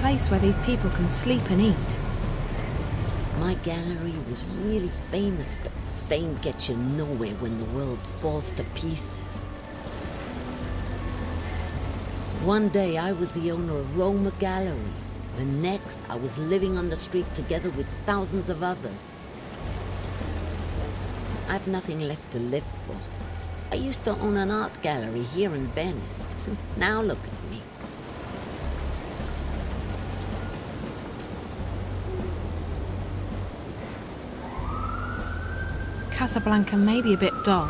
Place where these people can sleep and eat? My gallery was really famous, but fame gets you nowhere when the world falls to pieces. One day I was the owner of Roma Gallery. The next, I was living on the street together with thousands of others. I've nothing left to live for. I used to own an art gallery here in Venice. now look at me. Casablanca may be a bit dull,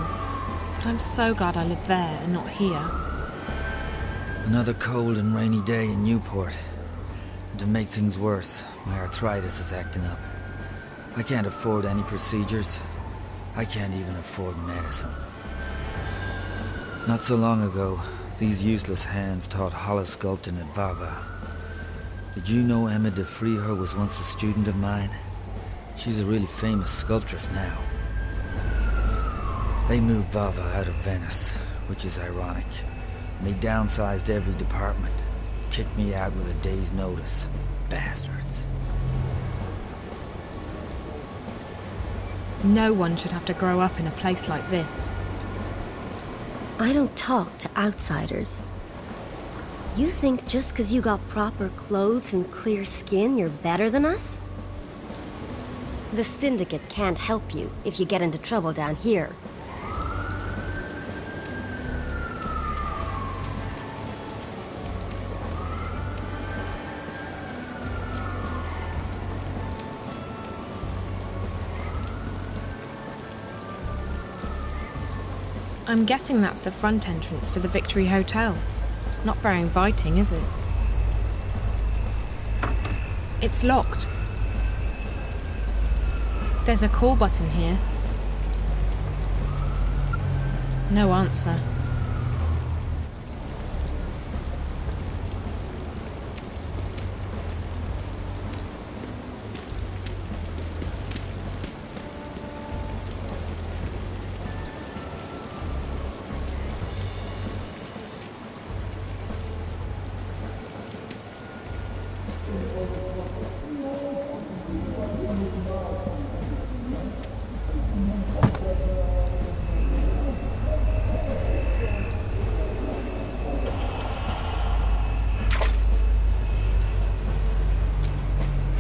but I'm so glad I live there and not here. Another cold and rainy day in Newport. And to make things worse, my arthritis is acting up. I can't afford any procedures. I can't even afford medicine. Not so long ago, these useless hands taught hollow sculpting at Vava. Did you know Emma de Friher was once a student of mine? She's a really famous sculptress now. They moved Vava out of Venice, which is ironic. And they downsized every department. Kicked me out with a day's notice. Bastards. No one should have to grow up in a place like this. I don't talk to outsiders. You think just because you got proper clothes and clear skin, you're better than us? The Syndicate can't help you if you get into trouble down here. I'm guessing that's the front entrance to the Victory Hotel. Not very inviting, is it? It's locked. There's a call button here. No answer.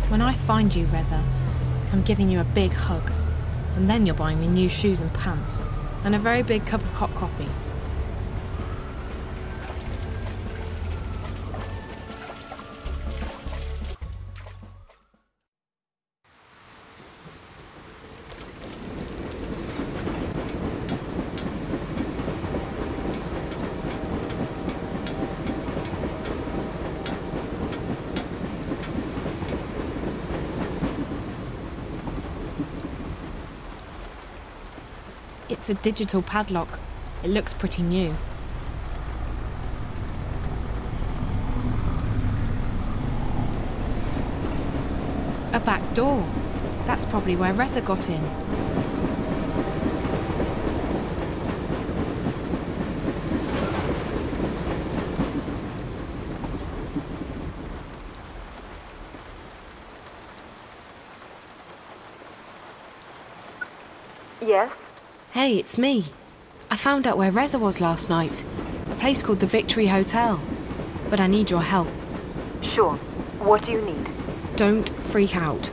When I find you, Reza, I'm giving you a big hug. And then you're buying me new shoes and pants. And a very big cup of hot coffee. It's a digital padlock. It looks pretty new. A back door. That's probably where Reza got in. Yes? Hey, it's me. I found out where Reza was last night. A place called the Victory Hotel. But I need your help. Sure. What do you need? Don't freak out.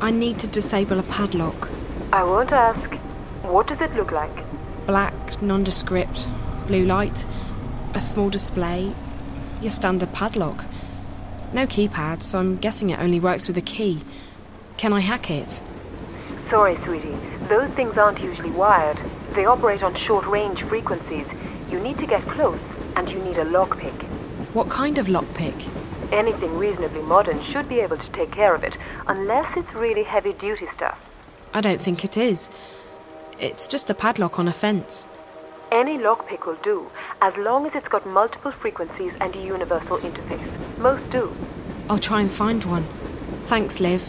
I need to disable a padlock. I won't ask. What does it look like? Black, nondescript, blue light, a small display, your standard padlock. No keypad, so I'm guessing it only works with a key. Can I hack it? Sorry, sweetie. Those things aren't usually wired. They operate on short range frequencies. You need to get close, and you need a lockpick. What kind of lockpick? Anything reasonably modern should be able to take care of it, unless it's really heavy duty stuff. I don't think it is. It's just a padlock on a fence. Any lockpick will do, as long as it's got multiple frequencies and a universal interface. Most do. I'll try and find one. Thanks, Liv.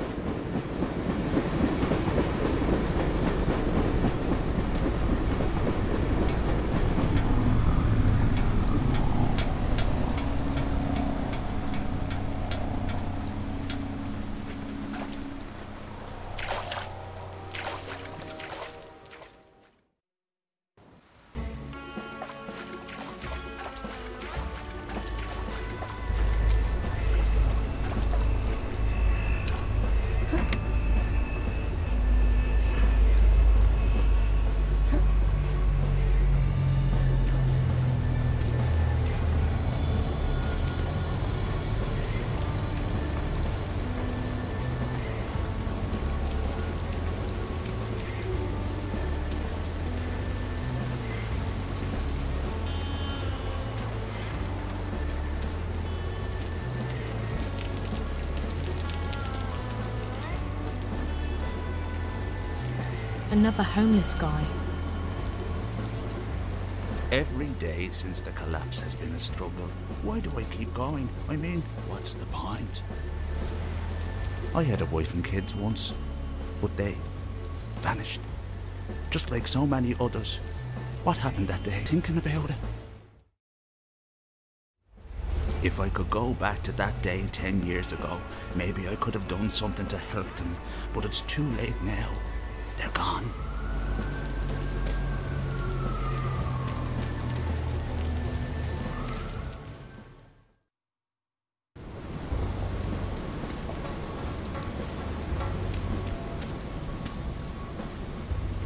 Another homeless guy. Every day since the collapse has been a struggle. Why do I keep going? I mean, what's the point? I had a wife and kids once, but they vanished. Just like so many others. What happened that day? Thinking about it. If I could go back to that day 10 years ago, maybe I could have done something to help them, but it's too late now. They're gone.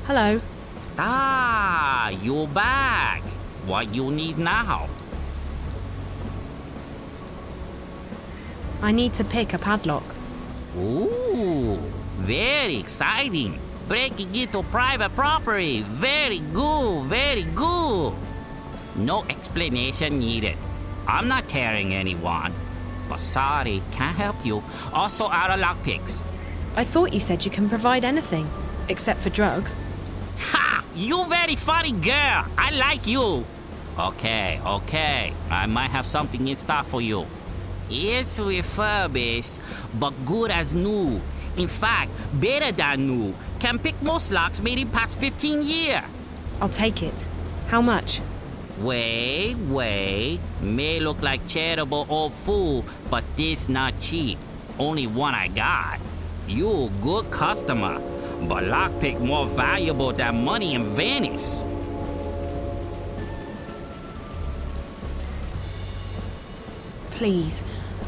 Hello. Ah, you're back. What you need now? I need to pick a padlock. Ooh, very exciting. Breaking into private property. Very good, very good. No explanation needed. I'm not tearing anyone. But sorry, can't help you. Also out of lockpicks. I thought you said you can provide anything, except for drugs. Ha! You very funny girl. I like you. Okay, okay. I might have something in stock for you. It's refurbished, but good as new. In fact, better than new. Can pick most locks made in past 15 year. I'll take it. How much? Wait, wait. May look like charitable old fool, but this not cheap. Only one I got. You good customer, but lockpick more valuable than money in Venice. Please,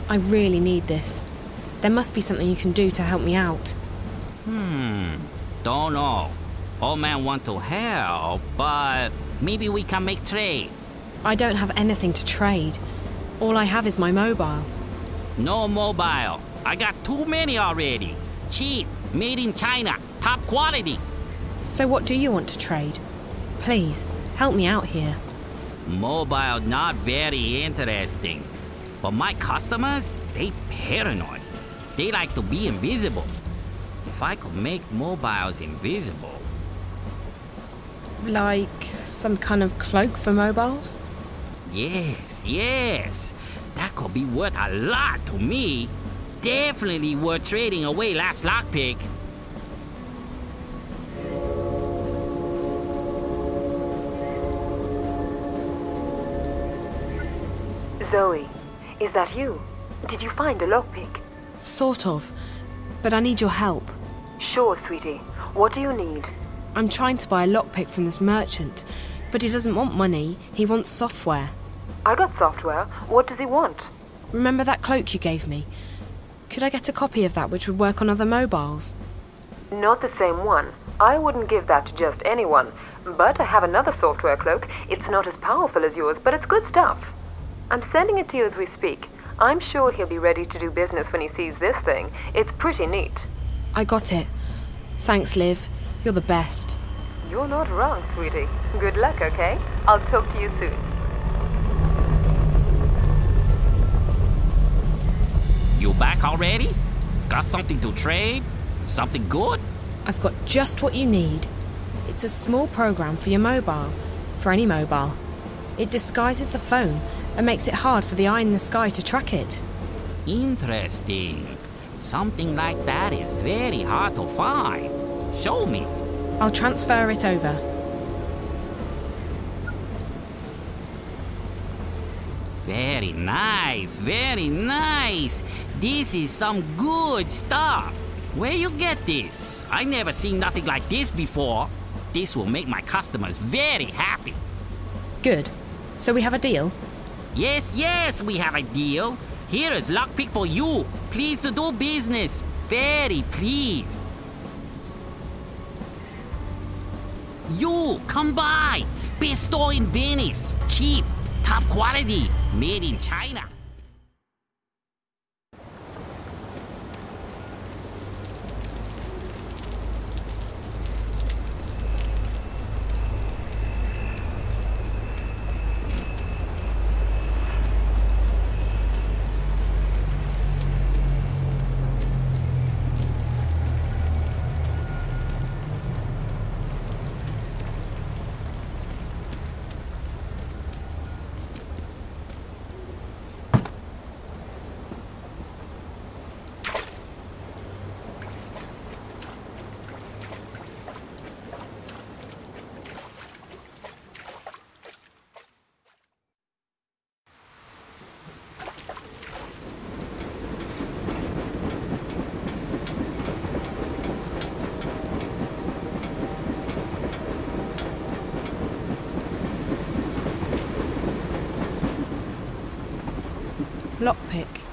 I really need this. There must be something you can do to help me out. Hmm, don't know. Old man want to help, but maybe we can make trade. I don't have anything to trade. All I have is my mobile. No mobile. I got too many already. Cheap, made in China, top quality. So, what do you want to trade? Please, help me out here. Mobile not very interesting. But my customers, they paranoid. They like to be invisible. If I could make mobiles invisible, Like some kind of cloak for mobiles? yes, yes, that could be worth a lot to me. Definitely worth trading away last lockpick. Zoë, is that you? Did you find a lockpick? Sort of. But I need your help. Sure, sweetie. What do you need? I'm trying to buy a lockpick from this merchant, but he doesn't want money, he wants software. I got software. What does he want? Remember that cloak you gave me? Could I get a copy of that which would work on other mobiles? Not the same one. I wouldn't give that to just anyone. But I have another software cloak. It's not as powerful as yours, but it's good stuff. I'm sending it to you as we speak. I'm sure he'll be ready to do business when he sees this thing. It's pretty neat. I got it. Thanks, Liv. You're the best. You're not wrong, sweetie. Good luck, okay? I'll talk to you soon. You back already? Got something to trade? Something good? I've got just what you need. It's a small program for your mobile, for any mobile. It disguises the phone and makes it hard for the eye in the sky to track it. Interesting. Something like that is very hard to find. Show me. I'll transfer it over. Very nice, very nice. This is some good stuff. Where you get this? I never seen nothing like this before. This will make my customers very happy. Good. So we have a deal? Yes, yes, we have a deal. Here is lockpick for you. Pleased to do business. Very pleased. You, come by. Best store in Venice. Cheap, top quality, made in China. lockpick.